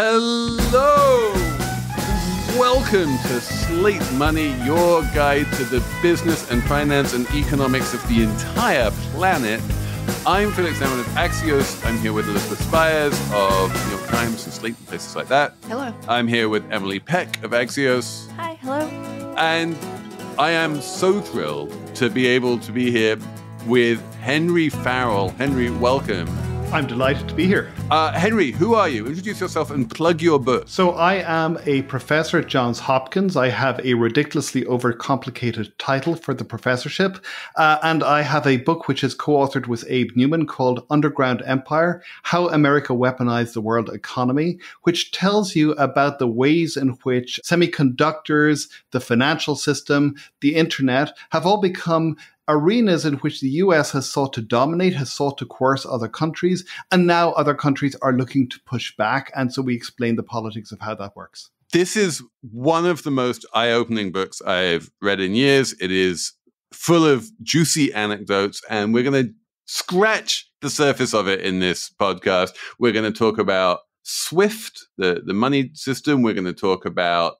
Hello! Welcome to Slate Money, your guide to the business and finance and economics of the entire planet. I'm Felix Salmon of Axios. I'm here with Elizabeth Spiers of New York Times and Slate and places like that. Hello. I'm here with Emily Peck of Axios. Hi. Hello. And I am so thrilled to be able to be here with Henry Farrell. Henry, welcome. I'm delighted to be here. Uh, Henry, who are you? Introduce yourself and plug your book. So, I am a professor at Johns Hopkins. I have a ridiculously overcomplicated title for the professorship. Uh, and I have a book which is co authored with Abe Newman called Underground Empire How America Weaponized the World Economy, which tells you about the ways in which semiconductors, the financial system, the internet have all become arenas in which the US has sought to dominate, has sought to coerce other countries, and now other countries are looking to push back. And so we explain the politics of how that works. This is one of the most eye opening books I've read in years. It is full of juicy anecdotes, and we're going to scratch the surface of it in this podcast. We're going to talk about Swift, the, the money system. We're going to talk about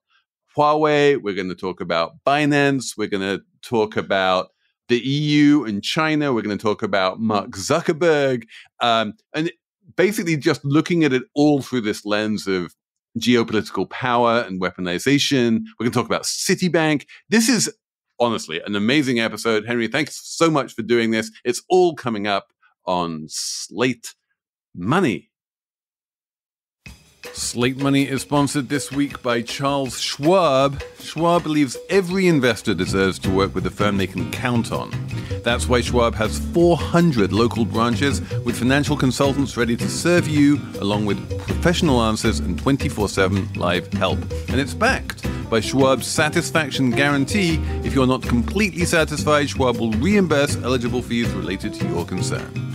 Huawei. We're going to talk about Binance. We're going to talk about the EU and China. We're going to talk about Mark Zuckerberg. Um, and basically, just looking at it all through this lens of geopolitical power and weaponization. We're going to talk about Citibank. This is honestly an amazing episode. Henry, thanks so much for doing this. It's all coming up on Slate Money. Slate Money is sponsored this week by Charles Schwab. Schwab believes every investor deserves to work with a firm they can count on. That's why Schwab has 400 local branches with financial consultants ready to serve you, along with professional answers and 24 7 live help. And it's backed by Schwab's satisfaction guarantee. If you're not completely satisfied, Schwab will reimburse eligible fees related to your concern.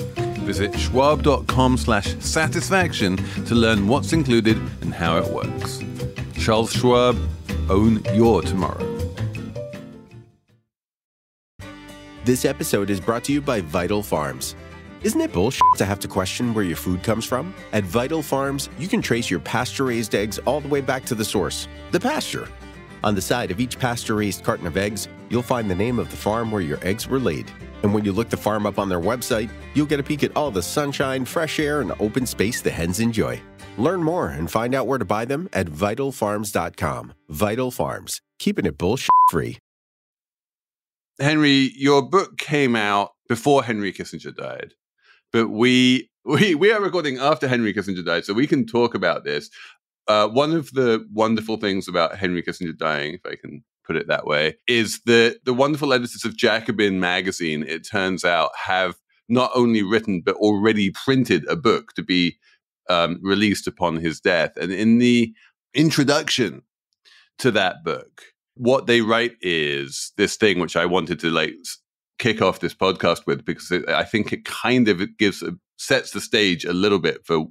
Visit schwab.com slash satisfaction to learn what's included and how it works. Charles Schwab, own your tomorrow. This episode is brought to you by Vital Farms. Isn't it bullshit to have to question where your food comes from? At Vital Farms, you can trace your pasture raised eggs all the way back to the source, the pasture. On the side of each pasture raised carton of eggs, you'll find the name of the farm where your eggs were laid. And when you look the farm up on their website, you'll get a peek at all the sunshine, fresh air, and open space the hens enjoy. Learn more and find out where to buy them at vitalfarms.com. Vital Farms, keeping it bullshit free. Henry, your book came out before Henry Kissinger died, but we we we are recording after Henry Kissinger died, so we can talk about this. Uh, one of the wonderful things about Henry Kissinger dying, if I can put it that way, is that the wonderful editors of Jacobin magazine, it turns out, have not only written but already printed a book to be um, released upon his death. And in the introduction to that book, what they write is this thing which I wanted to like kick off this podcast with because it, I think it kind of gives a, sets the stage a little bit for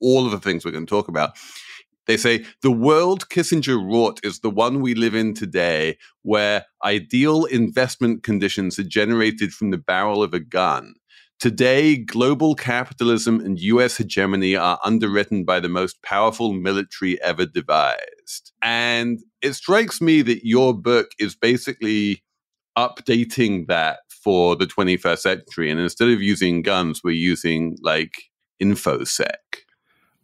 all of the things we're going to talk about. They say the world Kissinger wrought is the one we live in today, where ideal investment conditions are generated from the barrel of a gun. Today, global capitalism and US hegemony are underwritten by the most powerful military ever devised. And it strikes me that your book is basically updating that for the 21st century. And instead of using guns, we're using like InfoSec.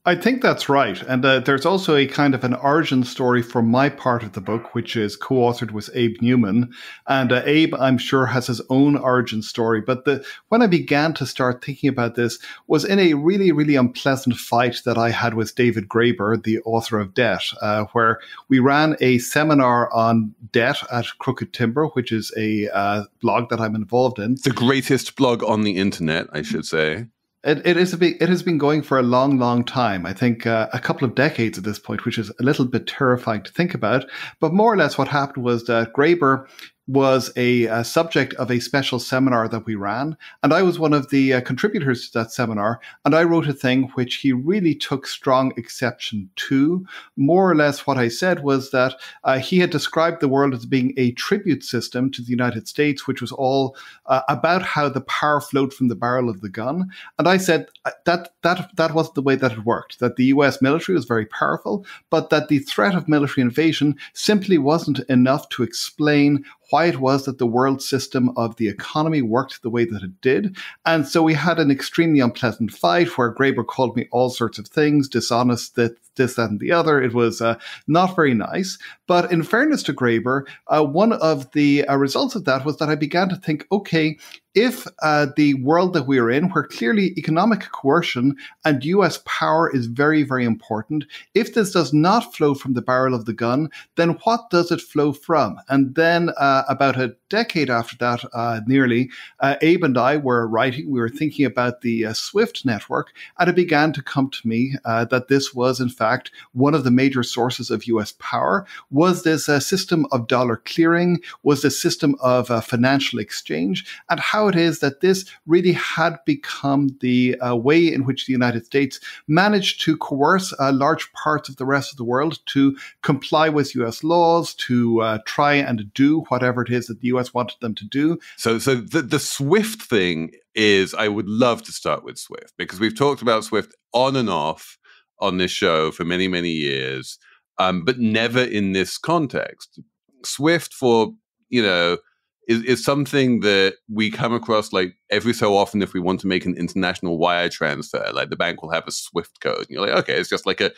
I think that's right. And uh, there's also a kind of an origin story for my part of the book, which is co authored with Abe Newman. And uh, Abe, I'm sure, has his own origin story. But the, when I began to start thinking about this was in a really, really unpleasant fight that I had with David Graeber, the author of Debt, uh, where we ran a seminar on debt at Crooked Timber, which is a uh, blog that I'm involved in. The greatest blog on the internet, I should say. It, it is a big, it has been going for a long, long time. I think uh, a couple of decades at this point, which is a little bit terrifying to think about. But more or less, what happened was that Graeber was a, a, subject of a special seminar that we ran. And I was one of the uh, contributors to that seminar. And I wrote a thing which he really took strong exception to. More or less, what I said was that uh, he had described the world as being a tribute system to the United States, which was all uh, about how the power flowed from the barrel of the gun. And I said uh, that that that wasn't the way that it worked. That the U.S. military was very powerful, but that the threat of military invasion simply wasn't enough to explain why it was that the world system of the economy worked the way that it did. And so we had an extremely unpleasant fight where Graeber called me all sorts of things, dishonest, that this, that, and the other. It was uh, not very nice. But in fairness to Graeber, uh, one of the uh, results of that was that I began to think, okay, if uh, the world that we are in, where clearly economic coercion and US power is very, very important, if this does not flow from the barrel of the gun, then what does it flow from? And then uh, about a decade after that, uh, nearly, uh, Abe and I were writing, we were thinking about the uh, SWIFT network, and it began to come to me uh, that this was, in fact, one of the major sources of US power. Was this a system of dollar clearing? Was this system of financial exchange? And how it is that this really had become the uh, way in which the United States managed to coerce uh, large parts of the rest of the world to comply with US laws, to uh, try and do whatever it is that the US wanted them to do. So, so the, the SWIFT thing is, I would love to start with SWIFT because we've talked about SWIFT on and off on this show for many, many years, um, but never in this context. SWIFT for you know is, is something that we come across like every so often if we want to make an international wire transfer. Like the bank will have a SWIFT code. And you're like, okay, it's just like a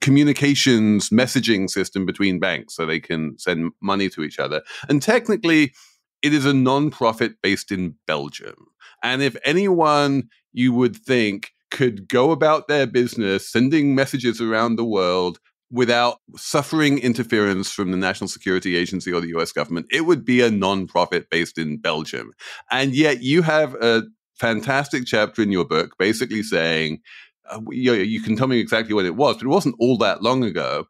communications messaging system between banks so they can send money to each other. And technically, it is a non-profit based in Belgium. And if anyone you would think could go about their business sending messages around the world without suffering interference from the National Security Agency or the US government. It would be a non-profit based in Belgium. And yet you have a fantastic chapter in your book basically saying, uh, you, you can tell me exactly what it was, but it wasn't all that long ago.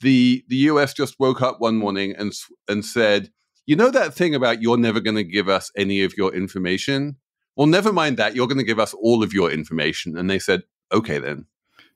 The, the US just woke up one morning and, and said, you know that thing about you're never going to give us any of your information? Well, never mind that. You're going to give us all of your information. And they said, okay, then.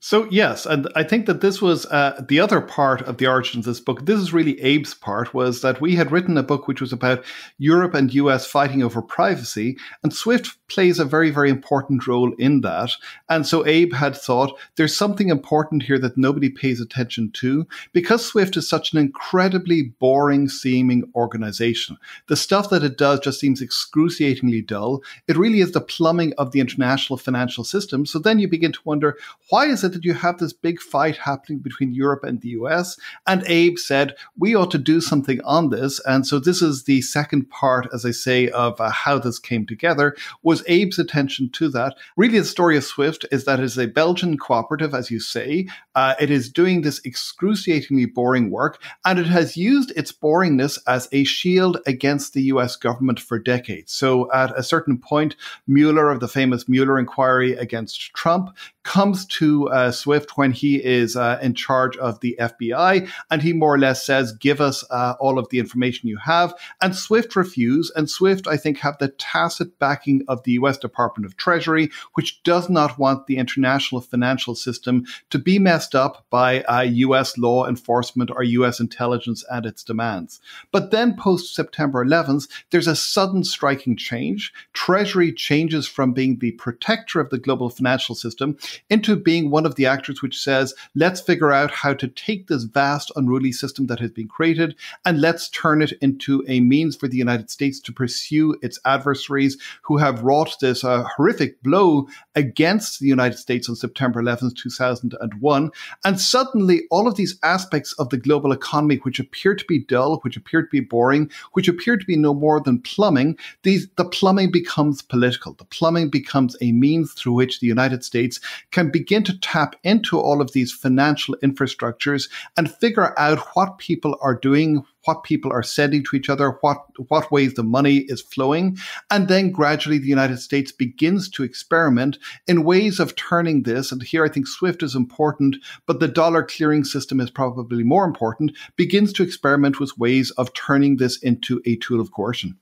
So yes, and I think that this was uh, the other part of the origins of this book. This is really Abe's part was that we had written a book which was about Europe and US fighting over privacy, and Swift plays a very very important role in that. And so Abe had thought there's something important here that nobody pays attention to because Swift is such an incredibly boring seeming organization. The stuff that it does just seems excruciatingly dull. It really is the plumbing of the international financial system. So then you begin to wonder why is it that you have this big fight happening between Europe and the US. And Abe said, we ought to do something on this. And so this is the second part, as I say, of uh, how this came together, was Abe's attention to that. Really, the story of Swift is that it is a Belgian cooperative, as you say. Uh, it is doing this excruciatingly boring work, and it has used its boringness as a shield against the US government for decades. So at a certain point, Mueller of the famous Mueller inquiry against Trump comes to uh, Swift when he is uh, in charge of the FBI, and he more or less says, "Give us uh, all of the information you have." And Swift refuse, and Swift, I think, have the tacit backing of the U.S. Department of Treasury, which does not want the international financial system to be messed up by U.S. Uh, law enforcement or U.S. intelligence and its demands. But then, post September 11th, there's a sudden striking change. Treasury changes from being the protector of the global financial system into being one of the actors which says, let's figure out how to take this vast, unruly system that has been created and let's turn it into a means for the United States to pursue its adversaries who have wrought this uh, horrific blow against the United States on September 11th, 2001. And suddenly, all of these aspects of the global economy, which appear to be dull, which appear to be boring, which appear to be no more than plumbing, these, the plumbing becomes political. The plumbing becomes a means through which the United States can begin to tap into all of these financial infrastructures and figure out what people are doing what people are sending to each other, what, what ways the money is flowing. And then gradually the United States begins to experiment in ways of turning this. And here I think SWIFT is important, but the dollar clearing system is probably more important, begins to experiment with ways of turning this into a tool of coercion.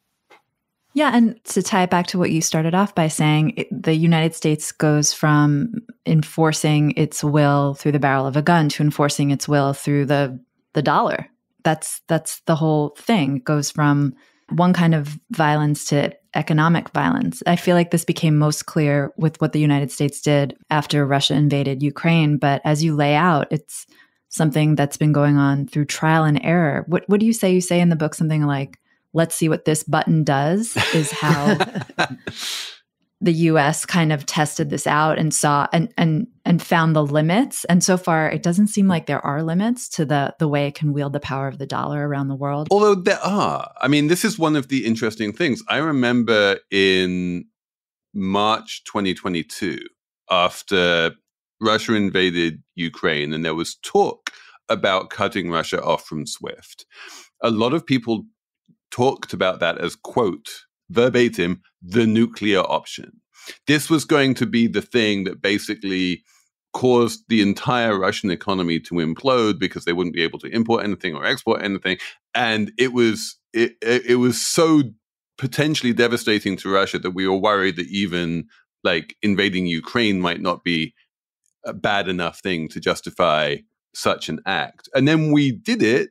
Yeah, and to tie it back to what you started off by saying, it, the United States goes from enforcing its will through the barrel of a gun to enforcing its will through the the dollar. That's that's the whole thing. It goes from one kind of violence to economic violence. I feel like this became most clear with what the United States did after Russia invaded Ukraine, but as you lay out, it's something that's been going on through trial and error. What what do you say? You say in the book something like let's see what this button does is how the US kind of tested this out and saw and and and found the limits. And so far it doesn't seem like there are limits to the the way it can wield the power of the dollar around the world. Although there are. I mean this is one of the interesting things. I remember in march 2022 after russia invaded ukraine and there was talk about cutting russia off from swift a lot of people talked about that as, quote, verbatim, the nuclear option. This was going to be the thing that basically caused the entire Russian economy to implode because they wouldn't be able to import anything or export anything. And it was it, it was so potentially devastating to Russia that we were worried that even like invading Ukraine might not be a bad enough thing to justify such an act. And then we did it,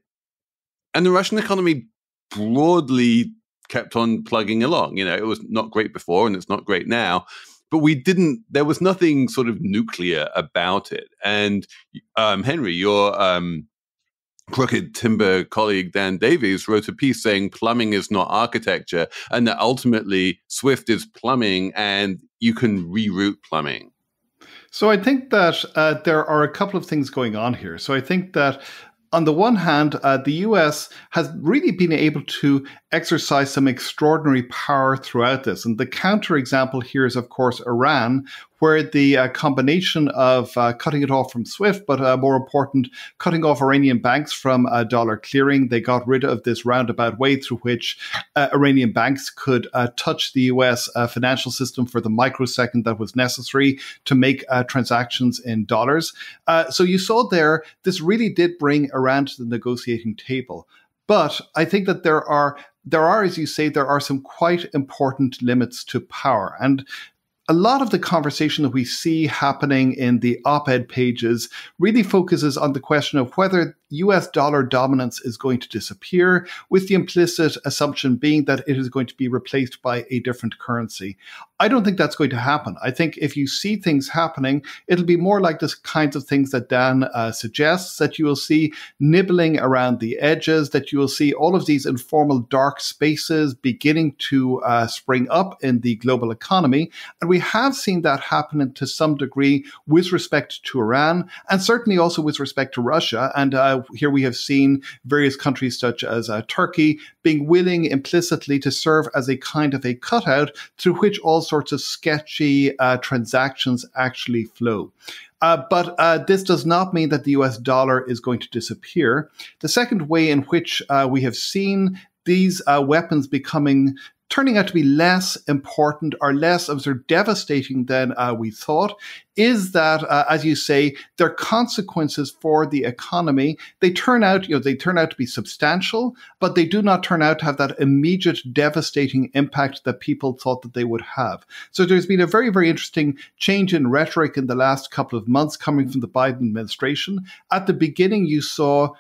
and the Russian economy broadly kept on plugging along. You know, it was not great before and it's not great now. But we didn't, there was nothing sort of nuclear about it. And um, Henry, your um, crooked timber colleague Dan Davies wrote a piece saying plumbing is not architecture and that ultimately Swift is plumbing and you can reroute plumbing. So I think that uh, there are a couple of things going on here. So I think that on the one hand, uh, the US has really been able to exercise some extraordinary power throughout this. And the counterexample here is, of course, Iran, where the uh, combination of uh, cutting it off from SWIFT, but uh, more important, cutting off Iranian banks from uh, dollar clearing, they got rid of this roundabout way through which uh, Iranian banks could uh, touch the US financial system for the microsecond that was necessary to make transactions in dollars. so you saw there, this really did bring Iran to the negotiating table. But I think that there are there are, as you say, there are some quite important limits to power. And a lot of the conversation that we see happening in the op ed pages really focuses on the question of whether US dollar dominance is going to disappear, with the implicit assumption being that it is going to be replaced by a different currency. I don't think that's going to happen. I think if you see things happening, it'll be more like the kinds of things that Dan uh, suggests that you will see nibbling around the edges, that you will see all of these informal dark spaces beginning to uh, spring up in the global economy. And we have seen that happen to some degree with respect to Iran and certainly also with respect to Russia. And uh, here we have seen various countries such as uh, Turkey being willing implicitly to serve as a kind of a cutout through which all sorts of sketchy uh, transactions actually flow. Uh, but uh, this does not mean that the US dollar is going to disappear. The second way in which uh, we have seen these uh, weapons becoming turning out to be less important or less of sort of devastating than uh, we thought is that, uh, as you say, their consequences for the economy, they turn out, you know, they turn out to be substantial, but they do not turn out to have that immediate devastating impact that people thought that they would have. So there's been a very, very interesting change in rhetoric in the last couple of months coming from the Biden administration. At the beginning, you saw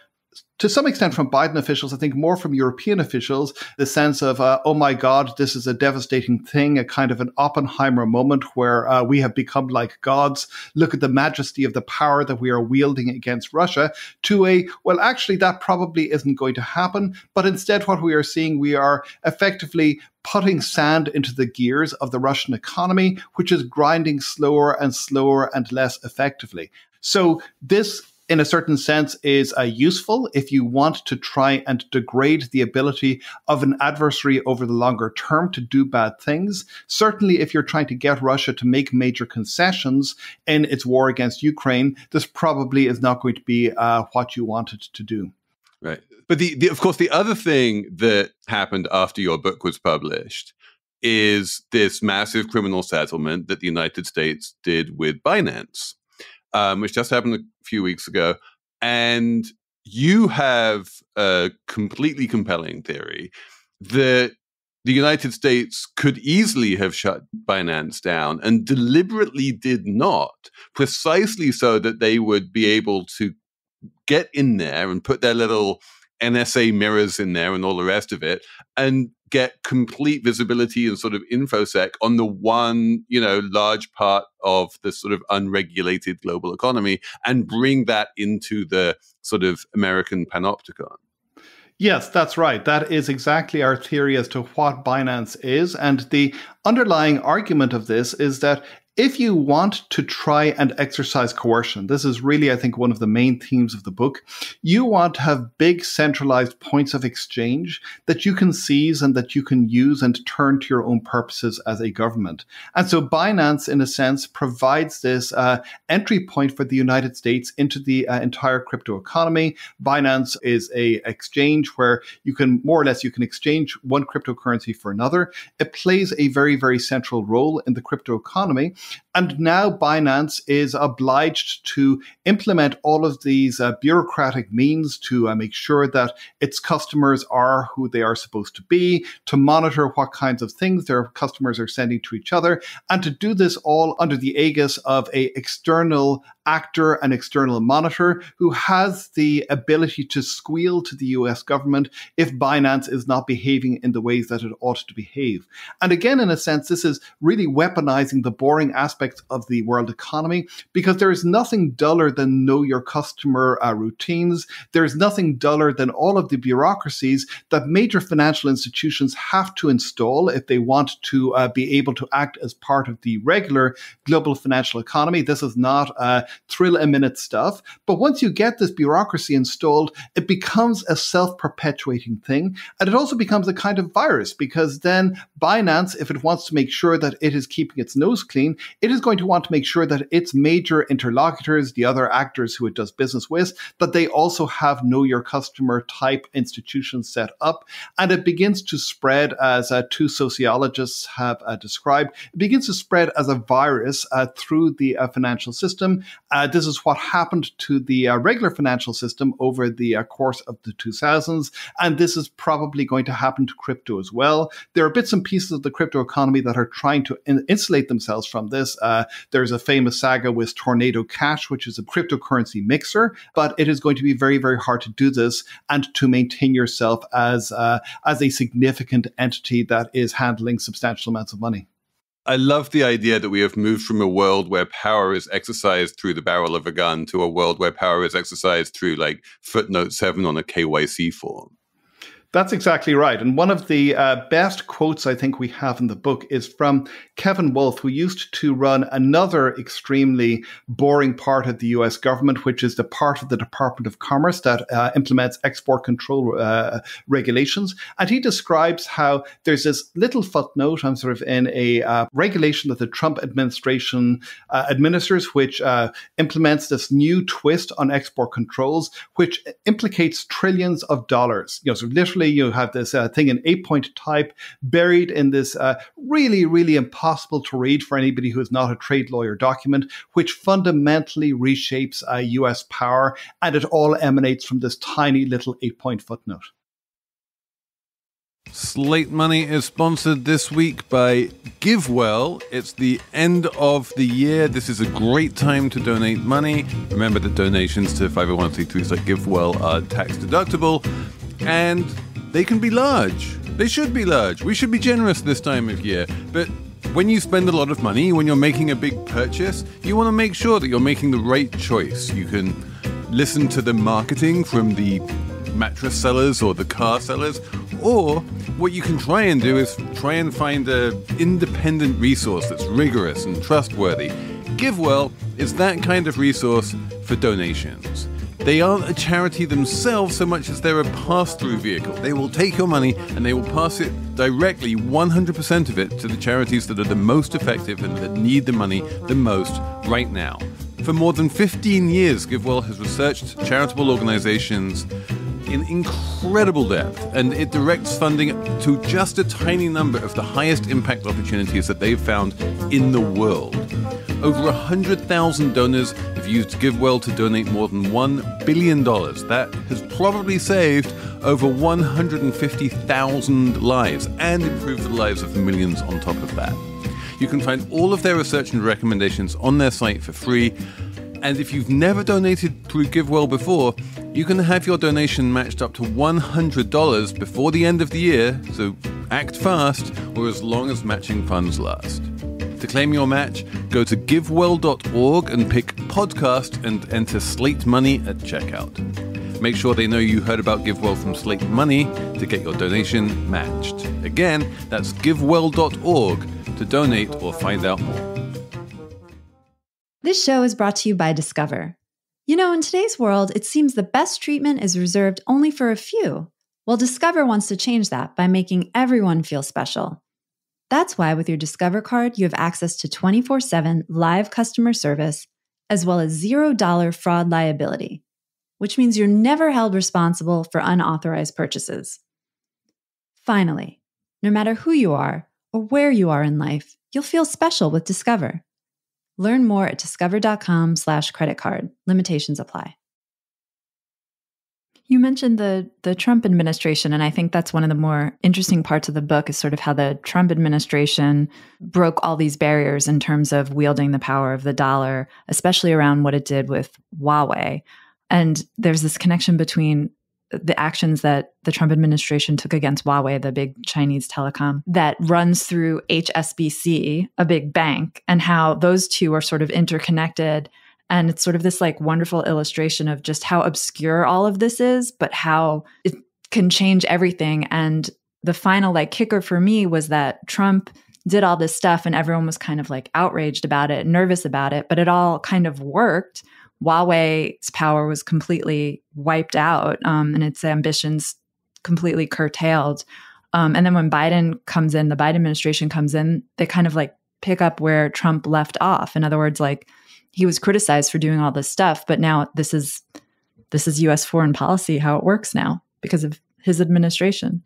to some extent from Biden officials, I think more from European officials, the sense of, uh, oh my God, this is a devastating thing, a kind of an Oppenheimer moment where uh, we have become like gods. Look at the majesty of the power that we are wielding against Russia, to a, well, actually, that probably isn't going to happen. But instead, what we are seeing, we are effectively putting sand into the gears of the Russian economy, which is grinding slower and slower and less effectively. So this in a certain sense, is uh, useful if you want to try and degrade the ability of an adversary over the longer term to do bad things. Certainly, if you're trying to get Russia to make major concessions in its war against Ukraine, this probably is not going to be uh, what you wanted to do. Right. But the, the, of course, the other thing that happened after your book was published is this massive criminal settlement that the United States did with Binance, um, which just happened a few weeks ago. And you have a completely compelling theory that the United States could easily have shut Binance down and deliberately did not, precisely so that they would be able to get in there and put their little NSA mirrors in there and all the rest of it and get complete visibility and sort of infosec on the one, you know, large part of the sort of unregulated global economy and bring that into the sort of American panopticon. Yes, that's right. That is exactly our theory as to what Binance is. And the underlying argument of this is that if you want to try and exercise coercion, this is really, I think, one of the main themes of the book. You want to have big centralized points of exchange that you can seize and that you can use and turn to your own purposes as a government. And so Binance, in a sense, provides this uh, entry point for the United States into the uh, entire crypto economy. Binance is a exchange where you can more or less you can exchange one cryptocurrency for another. It plays a very, very central role in the crypto economy. And now Binance is obliged to implement all of these uh, bureaucratic means to uh, make sure that its customers are who they are supposed to be, to monitor what kinds of things their customers are sending to each other, and to do this all under the aegis of a external actor and external monitor who has the ability to squeal to the US government if Binance is not behaving in the ways that it ought to behave. And again, in a sense, this is really weaponizing the boring aspects of the world economy because there is nothing duller than know your customer uh, routines. There is nothing duller than all of the bureaucracies that major financial institutions have to install if they want to uh, be able to act as part of the regular global financial economy. This is not uh, thrill a minute stuff. But once you get this bureaucracy installed, it becomes a self perpetuating thing. And it also becomes a kind of virus because then Binance, if it wants to make sure that it is keeping its nose clean, it is going to want to make sure that its major interlocutors, the other actors who it does business with, that they also have know your customer type institutions set up. And it begins to spread, as uh, two sociologists have uh, described, it begins to spread as a virus uh, through the uh, financial system. Uh, this is what happened to the uh, regular financial system over the course of the 2000s. And this is probably going to happen to crypto as well. There are bits and pieces of the crypto economy that are trying to in- insulate themselves from this. Uh, there's a famous saga with Tornado Cash, which is a cryptocurrency mixer, but it is going to be very, very hard to do this and to maintain yourself as uh, as a significant entity that is handling substantial amounts of money. I love the idea that we have moved from a world where power is exercised through the barrel of a gun to a world where power is exercised through like footnote seven on a KYC form. That's exactly right. And one of the uh, best quotes I think we have in the book is from Kevin Wolf, who used to run another extremely boring part of the US government, which is the part of the Department of Commerce that uh, implements export control uh, regulations. And he describes how there's this little footnote, I'm sort of in a uh, regulation that the Trump administration uh, administers, which uh, implements this new twist on export controls, which implicates trillions of dollars. You know, so literally you have this uh, thing in eight point type buried in this uh, really, really impossible to read for anybody who is not a trade lawyer document, which fundamentally reshapes uh, US power. And it all emanates from this tiny little eight point footnote. Slate Money is sponsored this week by GiveWell. It's the end of the year. This is a great time to donate money. Remember that donations to 501c3s like GiveWell are tax deductible. And they can be large. They should be large. We should be generous this time of year. But when you spend a lot of money, when you're making a big purchase, you want to make sure that you're making the right choice. You can listen to the marketing from the mattress sellers or the car sellers, or what you can try and do is try and find an independent resource that's rigorous and trustworthy. GiveWell is that kind of resource for donations. They aren't a charity themselves so much as they're a pass through vehicle. They will take your money and they will pass it directly, 100% of it, to the charities that are the most effective and that need the money the most right now. For more than 15 years, GiveWell has researched charitable organizations in incredible depth, and it directs funding to just a tiny number of the highest impact opportunities that they've found in the world. Over 100,000 donors have used GiveWell to donate more than $1 billion. dollars That has probably saved over 150,000 lives and improved the lives of millions on top of that. You can find all of their research and recommendations on their site for free. And if you've never donated through GiveWell before, you can have your donation matched up to $100 before the end of the year, so act fast or as long as matching funds last. To claim your match, go to givewell.org and pick podcast and enter Slate Money at checkout. Make sure they know you heard about GiveWell from Slate Money to get your donation matched. Again, that's givewell.org to donate or find out more. This show is brought to you by Discover. You know, in today's world, it seems the best treatment is reserved only for a few. Well, Discover wants to change that by making everyone feel special. That's why, with your Discover card, you have access to 24 7 live customer service, as well as $0 fraud liability, which means you're never held responsible for unauthorized purchases. Finally, no matter who you are or where you are in life, you'll feel special with Discover. Learn more at discover.com slash credit card. Limitations apply. You mentioned the the Trump administration, and I think that's one of the more interesting parts of the book is sort of how the Trump administration broke all these barriers in terms of wielding the power of the dollar, especially around what it did with Huawei. And there's this connection between the actions that the Trump administration took against Huawei, the big Chinese telecom, that runs through HSBC, a big bank, and how those two are sort of interconnected and it's sort of this like wonderful illustration of just how obscure all of this is, but how it can change everything. And the final like kicker for me was that Trump did all this stuff and everyone was kind of like outraged about it, nervous about it, but it all kind of worked. Huawei's power was completely wiped out um, and its ambitions completely curtailed. Um, and then when Biden comes in, the Biden administration comes in, they kind of like pick up where Trump left off. In other words, like he was criticized for doing all this stuff, but now this is this is US foreign policy how it works now because of his administration.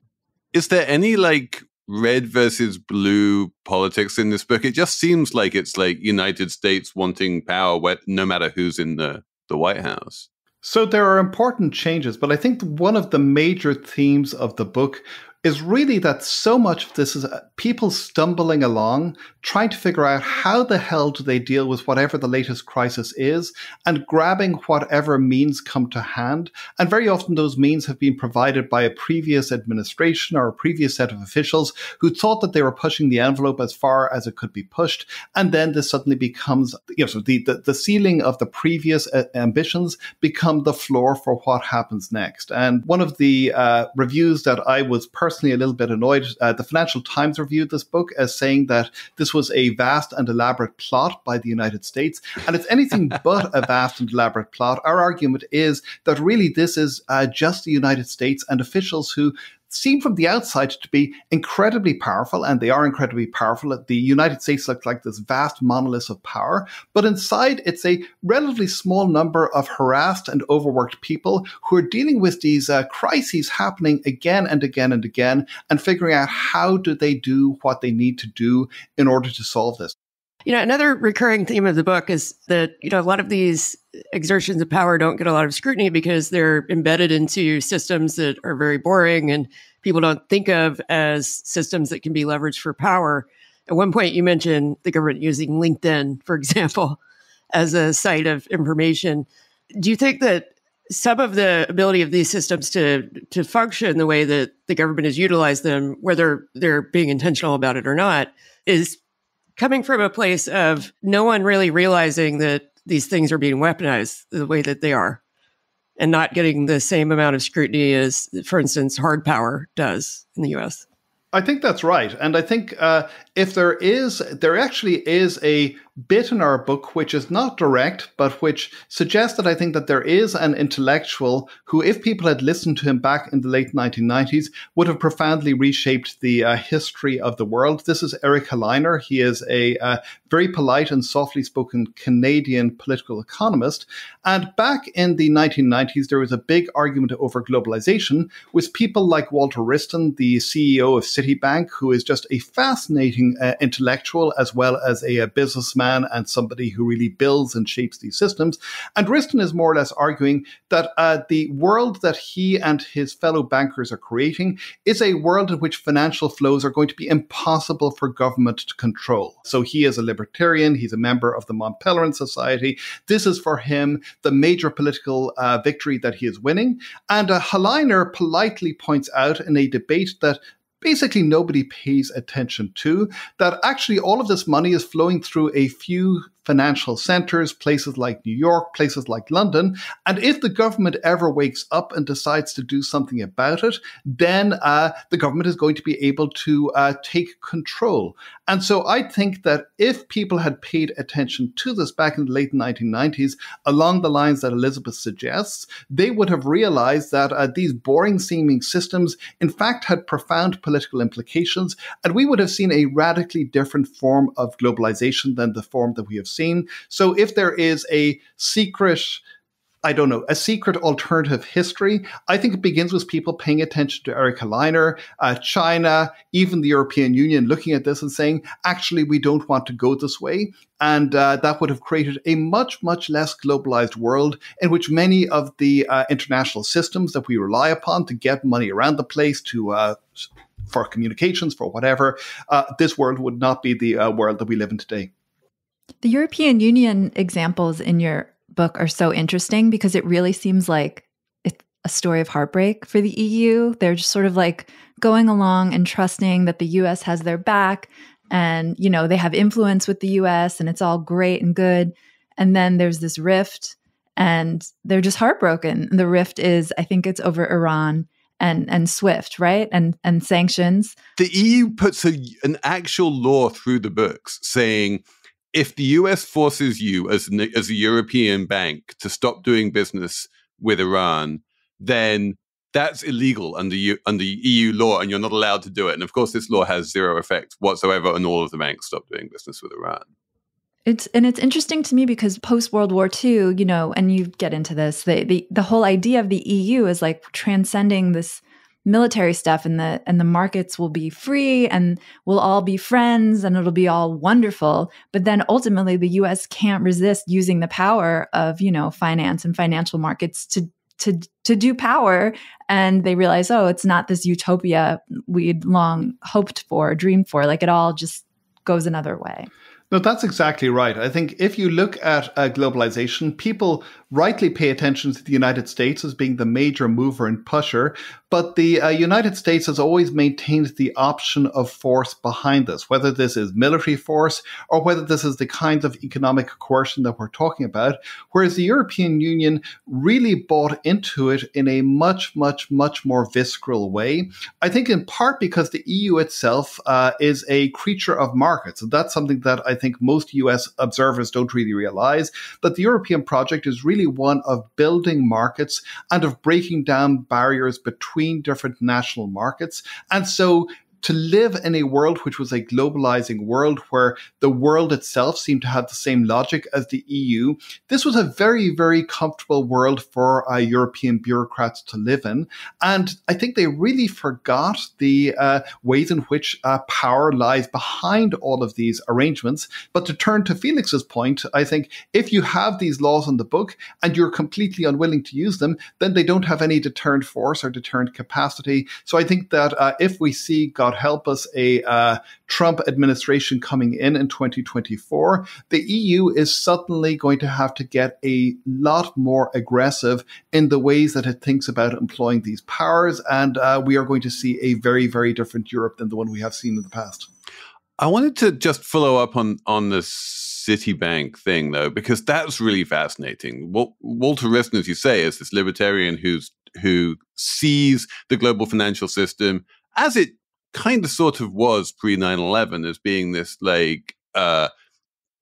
Is there any like red versus blue politics in this book? It just seems like it's like United States wanting power no matter who's in the the White House. So there are important changes, but I think one of the major themes of the book is really that so much of this is uh, people stumbling along, trying to figure out how the hell do they deal with whatever the latest crisis is, and grabbing whatever means come to hand. And very often those means have been provided by a previous administration or a previous set of officials who thought that they were pushing the envelope as far as it could be pushed. And then this suddenly becomes, you know, so the, the, the ceiling of the previous uh, ambitions become the floor for what happens next. And one of the uh, reviews that I was personally personally a little bit annoyed. Uh, the Financial Times reviewed this book as saying that this was a vast and elaborate plot by the United States, and it's anything but a vast and elaborate plot. Our argument is that really this is uh, just the United States and officials who seem from the outside to be incredibly powerful, and they are incredibly powerful. The United States looks like this vast monolith of power, but inside it's a relatively small number of harassed and overworked people who are dealing with these uh, crises happening again and again and again, and figuring out how do they do what they need to do in order to solve this. You know, another recurring theme of the book is that, you know, a lot of these exertions of power don't get a lot of scrutiny because they're embedded into systems that are very boring and people don't think of as systems that can be leveraged for power. At one point, you mentioned the government using LinkedIn, for example, as a site of information. Do you think that some of the ability of these systems to to function the way that the government has utilized them, whether they're being intentional about it or not, is coming from a place of no one really realizing that these things are being weaponized the way that they are and not getting the same amount of scrutiny as, for instance, hard power does in the US. I think that's right. And I think uh, if there is, there actually is a bit in our book which is not direct, but which suggests that I think that there is an intellectual who, if people had listened to him back in the late 1990s, would have profoundly reshaped the uh, history of the world. This is Eric Helleiner. He is a uh, very polite and softly spoken Canadian political economist. And back in the 1990s, there was a big argument over globalization with people like Walter Wriston, the CEO of Citibank, who is just a fascinating uh, intellectual as well as a, a businessman man and somebody who really builds and shapes these systems. And Wriston is more or less arguing that uh, the world that he and his fellow bankers are creating is a world in which financial flows are going to be impossible for government to control. So he is a libertarian, he's a member of the Mont Pelerin Society. This is for him the major political uh, victory that he is winning. And uh, politely points out in a debate that basically nobody pays attention to, that actually all of this money is flowing through a few financial centers, places like New York, places like London. And if the government ever wakes up and decides to do something about it, then uh, the government is going to be able to uh, take control. And so I think that if people had paid attention to this back in the late 1990s, along the lines that Elizabeth suggests, they would have realized that uh, these boring seeming systems, in fact, had profound political implications. And we would have seen a radically different form of globalization than the form that we have seen. So if there is a secret I don't know, a secret alternative history. I think it begins with people paying attention to Eric Helleiner, uh, China, even the European Union looking at this and saying, actually, we don't want to go this way. And uh, that would have created a much, much less globalized world in which many of the uh, international systems that we rely upon to get money around the place, to uh, for communications, for whatever, uh, this world would not be the uh, world that we live in today. The European Union examples in your book are so interesting because it really seems like it's a story of heartbreak for the EU. They're just sort of like going along and trusting that the US has their back and you know they have influence with the US and it's all great and good and then there's this rift and they're just heartbroken. The rift is I think it's over Iran and and SWIFT, right? And and sanctions. The EU puts a, an actual law through the books saying if the US forces you as as a European bank to stop doing business with Iran, then that's illegal under under EU law, and you're not allowed to do it. And of course, this law has zero effect whatsoever on all of the banks stop doing business with Iran. It's and it's interesting to me because post World War II, you know, and you get into this, the, the the whole idea of the EU is like transcending this military stuff and the and the markets will be free and we'll all be friends and it'll be all wonderful. But then ultimately the US can't resist using the power of you know finance and financial markets to to to do power. And they realize oh it's not this utopia we'd long hoped for dreamed for. Like it all just goes another way. No, that's exactly right. I think if you look at uh, globalization, people rightly pay attention to the United States as being the major mover and pusher, but the uh, United States has always maintained the option of force behind this, whether this is military force or whether this is the kind of economic coercion that we're talking about. Whereas the European Union really bought into it in a much, much, much more visceral way. I think in part because the EU itself uh, is a creature of markets. And that's something that I think most US observers don't really realize that the European project is really really one of building markets and of breaking down barriers between different national markets. And so to live in a world which was a globalizing world where the world itself seemed to have the same logic as the EU, this was a very, very comfortable world for uh, European bureaucrats to live in. And I think they really forgot the uh, ways in which uh, power lies behind all of these arrangements. But to turn to Felix's point, I think if you have these laws on the book and you're completely unwilling to use them, then they don't have any deterrent force or deterrent capacity. So I think that uh, if we see God God help us, a uh, Trump administration coming in in 2024, the EU is suddenly going to have to get a lot more aggressive in the ways that it thinks about employing these powers. And uh, we are going to see a very, very different Europe than the one we have seen in the past. I wanted to just follow up on on this Citibank thing though, because that's really fascinating. Walter Wriston, as you say, is this libertarian who's who sees the global financial system as it kind of sort of was pre 9 11 as being this like uh,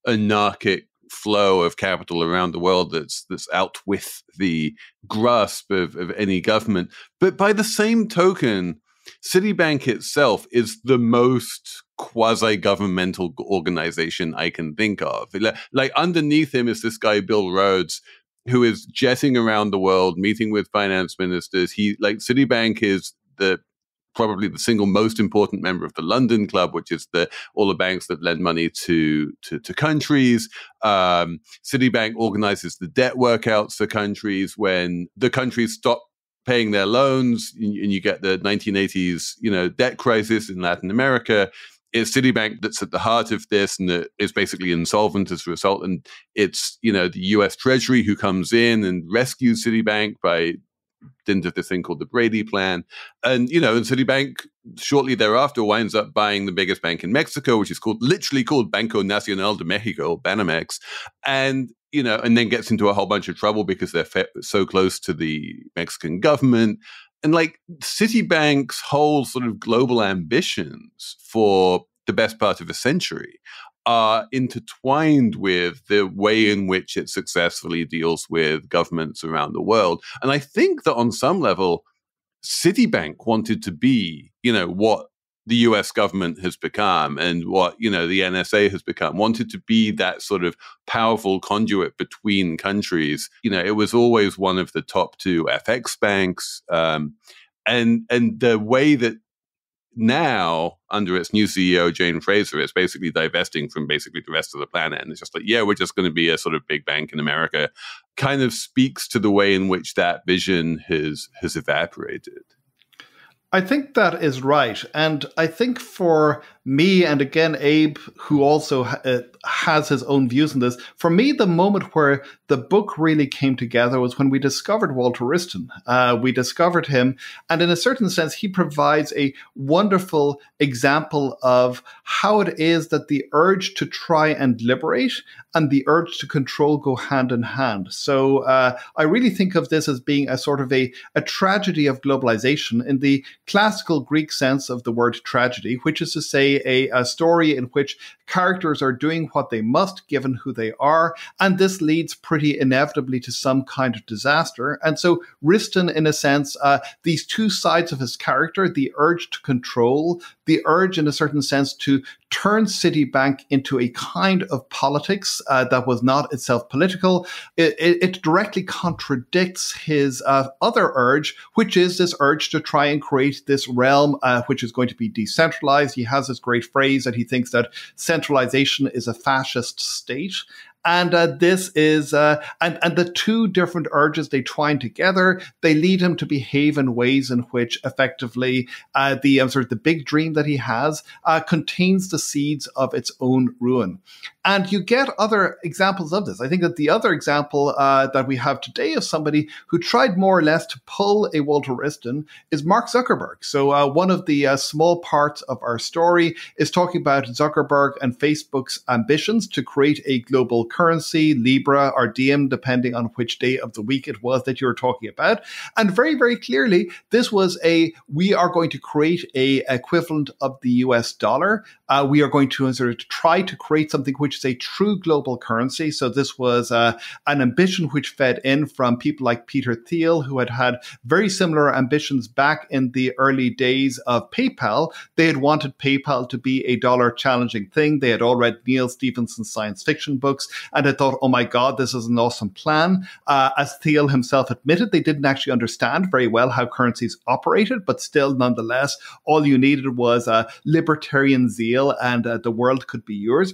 anarchic flow of capital around the world that's that's out with the grasp of, of any government. But by the same token, Citibank itself is the most quasi governmental organization I can think of. Like underneath him is this guy, Bill Rhodes, who is jetting around the world, meeting with finance ministers. He like Citibank is the probably the single most important member of the London Club, which is the all the banks that lend money to to, to countries. Um, Citibank organizes the debt workouts for countries when the countries stop paying their loans, and you get the 1980s, you know, debt crisis in Latin America. It's Citibank that's at the heart of this and that is basically insolvent as a result. And it's, you know, the US Treasury who comes in and rescues Citibank by dint of this thing called the Brady Plan. And, you know, and Citibank shortly thereafter winds up buying the biggest bank in Mexico, which is called literally called Banco Nacional de Mexico, Banamex. And, you know, and then gets into a whole bunch of trouble because they're fe- so close to the Mexican government. And like Citibank's whole sort of global ambitions for the best part of a century are intertwined with the way in which it successfully deals with governments around the world. And I think that on some level, Citibank wanted to be, you know, what the US government has become and what, you know, the NSA has become, wanted to be that sort of powerful conduit between countries. You know, it was always one of the top two FX banks. Um, and and the way that now under its new CEO Jane Fraser, it's basically divesting from basically the rest of the planet, and it's just like, yeah, we're just going to be a sort of big bank in America. Kind of speaks to the way in which that vision has has evaporated. I think that is right, and I think for me and again Abe, who also uh, has his own views on this. For me, the moment where the book really came together was when we discovered Walter Wriston. Uh, we discovered him, and in a certain sense, he provides a wonderful example of how it is that the urge to try and liberate and the urge to control go hand in hand. So uh, I really think of this as being a sort of a, a tragedy of globalization in the classical Greek sense of the word tragedy, which is to say a, a story in which characters are doing what they must given who they are, and this leads pretty inevitably to some kind of disaster. And so Wriston, in a sense, uh, these two sides of his character, the urge to control, the urge, in a certain sense, to turn Citibank into a kind of politics uh, that was not itself political. It, it, it directly contradicts his uh, other urge, which is this urge to try and create this realm uh, which is going to be decentralized. He has this great phrase that he thinks that centralization is a fascist state. And uh, this is, uh, and, and the two different urges they twine together, they lead him to behave in ways in which effectively uh, the um, sort of the big dream that he has uh, contains the seeds of its own ruin. And you get other examples of this. I think that the other example uh, that we have today of somebody who tried more or less to pull a Walter Wriston is Mark Zuckerberg. So uh, one of the small parts of our story is talking about Zuckerberg and Facebook's ambitions to create a global currency, Libra or Diem, depending on which day of the week it was that you were talking about. And very, very clearly, this was a we are going to create a equivalent of the US dollar. Uh, we are going to sort of try to create something which is a true global currency. So this was uh, an ambition which fed in from people like Peter Thiel, who had had very similar ambitions back in the early days of PayPal. They had wanted PayPal to be a dollar challenging thing. They had all read Neal Stephenson's science fiction books and I thought, oh my God, this is an awesome plan. Uh, as Thiel himself admitted, they didn't actually understand very well how currencies operated, but still, nonetheless, all you needed was a libertarian zeal and uh, the world could be yours.